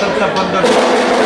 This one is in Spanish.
está tapando aquí.